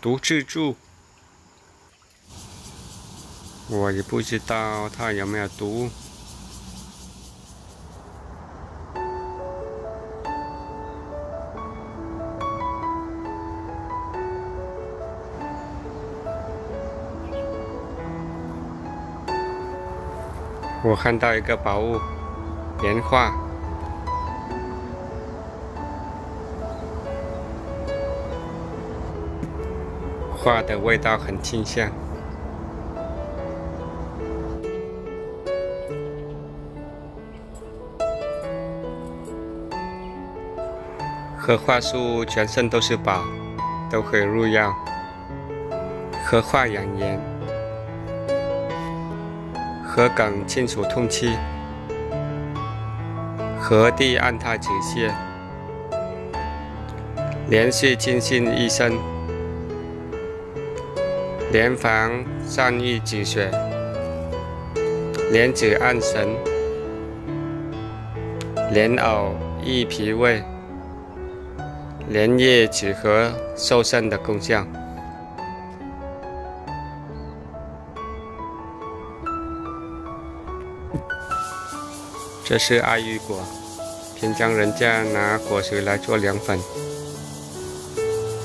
毒蜘蛛，我也不知道它有没有毒。我看到一个宝物，莲花，花的味道很清香。荷花树全身都是宝，都可以入药。荷花养颜，荷梗清除痛气，荷地安胎止泻，连续清心益生，莲房善益止血，莲子安神，莲藕益脾胃。莲叶止咳瘦身的功效。这是爱玉果，平常人家拿果实来做凉粉，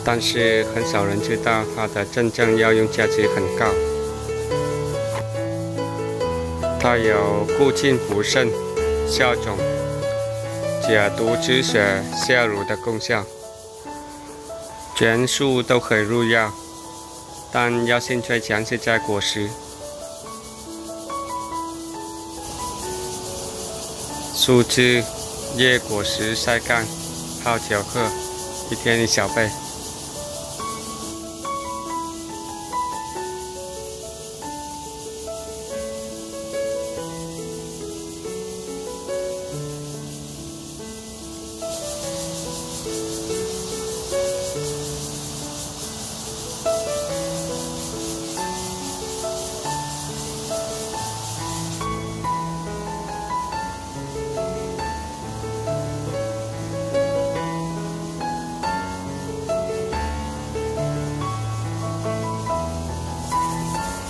但是很少人知道它的真正药用价值很高。它有固精补肾、消肿、解毒止血、消乳的功效。全树都可以入药，但药性最强是在果实。树枝、叶、果实晒干，泡酒喝，一天一小杯。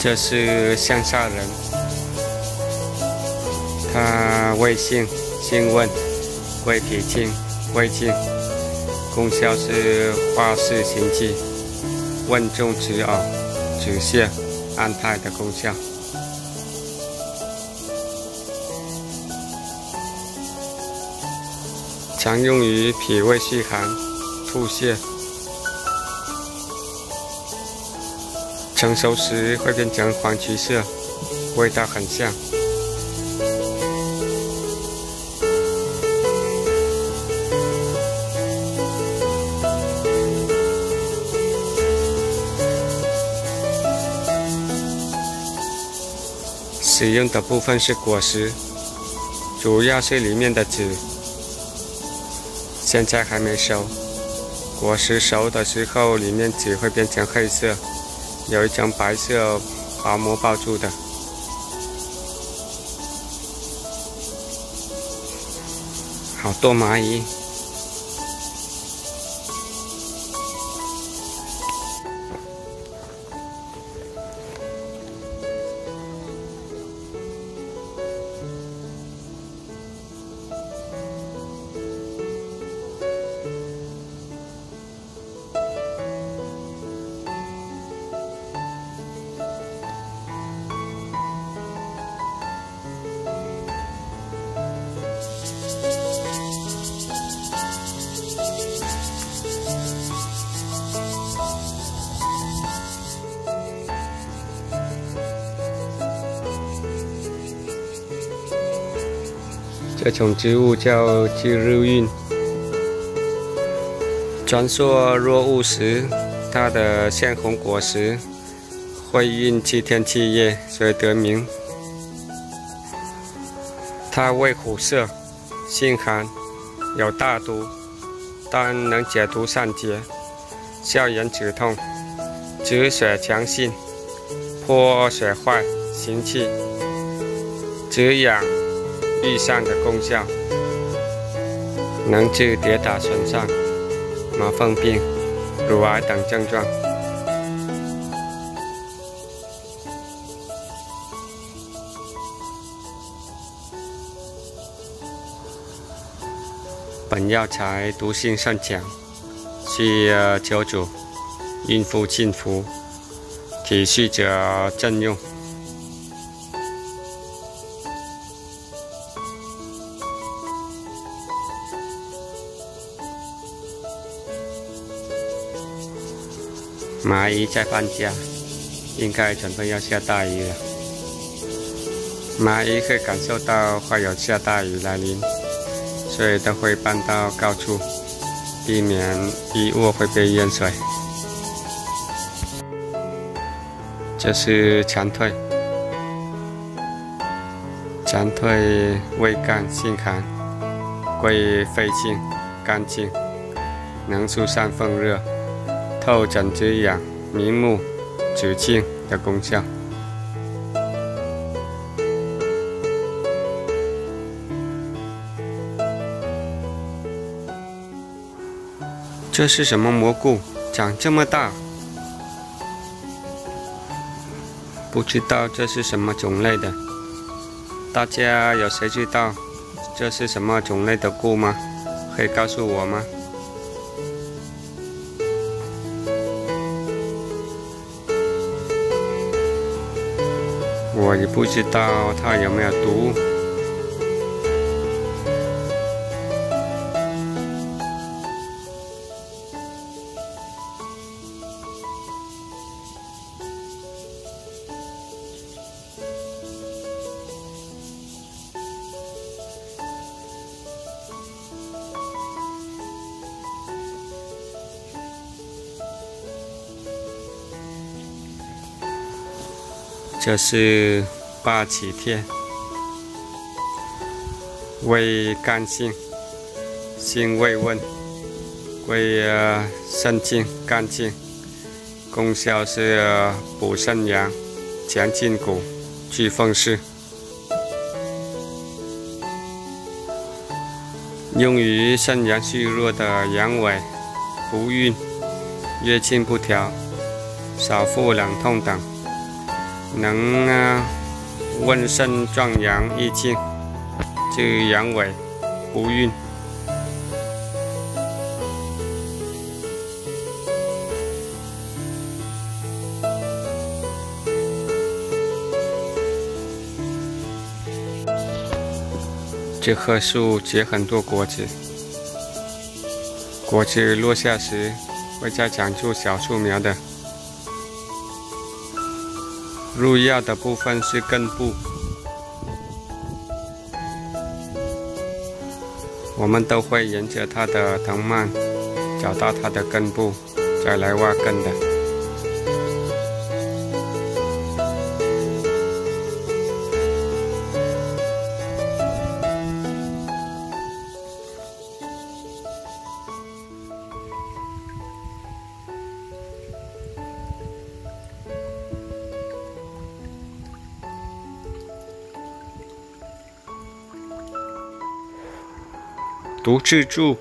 这是乡下人，他味性性温，味脾清，胃静，功效是化湿行气，温中止呕、止泻、安胎的功效，常用于脾胃虚寒、吐泻。成熟时会变成黄橘色，味道很像。使用的部分是果实，主要是里面的籽。现在还没熟，果实熟的时候，里面籽会变成黑色。有一层白色薄膜包住的，好多蚂蚁。这种植物叫鸡日运，传说若误食它的鲜红果实，会孕七天七夜，所以得名。它味苦涩，性寒，有大毒，但能解毒散结、消炎止痛、止血强心、破血坏、行气、止痒。地上的功效，能治跌打损伤、麻风病、乳癌等症状。本药材毒性甚强，需求主孕妇禁服，体虚者慎用。蚂蚁在搬家，应该准备要下大雨了。蚂蚁会感受到会有下大雨来临，所以都会搬到高处，避免衣物会被淹水。这是蝉蜕，蝉蜕味甘性寒，归肺经、肝经，能疏散风热。透疹止痒、明目、止痉的功效。这是什么蘑菇？长这么大？不知道这是什么种类的。大家有谁知道这是什么种类的菇吗？可以告诉我吗？我也不知道它有没有毒。这是八岐天，味甘性，性味温，归肾经、肝经，功效是补肾阳、强筋骨、祛风湿，用于肾阳虚弱的阳痿、不孕、月经不调、少腹冷痛等。能啊，温肾壮阳益精，治阳痿、不孕。这棵树结很多果子，果子落下时会再长出小树苗的。入药的部分是根部，我们都会沿着它的藤蔓找到它的根部，再来挖根的。独自住。